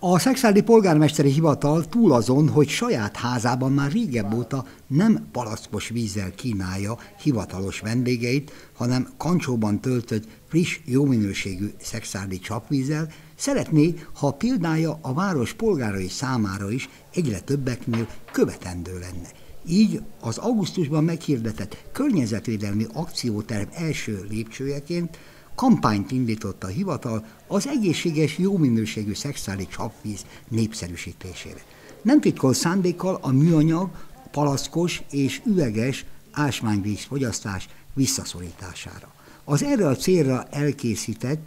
A szexádi polgármesteri hivatal túl azon, hogy saját házában már régebb óta nem palackos vízzel kínálja hivatalos vendégeit, hanem kancsóban töltött friss, jó minőségű szexádi csapvízzel, szeretné, ha példája a város polgárai számára is egyre többeknél követendő lenne. Így az augusztusban meghirdetett környezetvédelmi akcióterv első lépcsőjeként kampányt indított a hivatal az egészséges, jó minőségű szexuális csapvíz népszerűsítésére. Nem titkol szándékkal a műanyag, palaszkos és üveges ásványvíz fogyasztás visszaszorítására. Az erre a célra elkészített,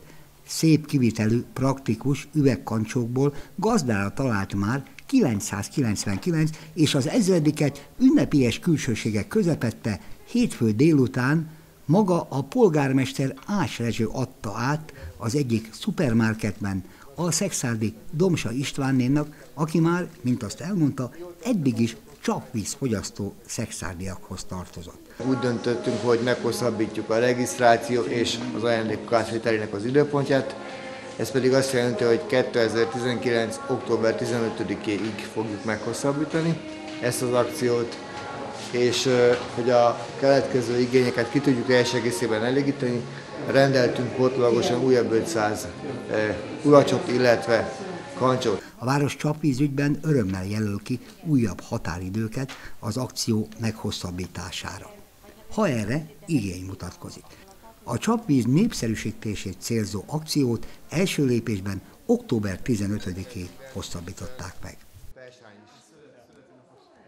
szép kivitelű, praktikus üvegkancsókból gazdára talált már 999 és az ezrediket ünnepélyes külsőségek közepette hétfő délután maga a polgármester Ás Rezső adta át az egyik szupermarketben a szexárdi Domsa Istvánnénak, aki már, mint azt elmondta, eddig is csapvíz fogyasztó szexárdiakhoz tartozott. Úgy döntöttünk, hogy meghosszabbítjuk a regisztráció és az ajándékok átvételének az időpontját, ez pedig azt jelenti, hogy 2019. október 15-ig fogjuk meghosszabbítani ezt az akciót, és hogy a keletkező igényeket ki tudjuk teljes egészében elégíteni, rendeltünk pótolagosan újabb 500 ulacsot, illetve kancsot. A város csapvízügyben örömmel jelöl ki újabb határidőket az akció meghosszabbítására. Ha erre igény mutatkozik. A csapvíz népszerűsítését célzó akciót első lépésben október 15-ig hosszabbították meg.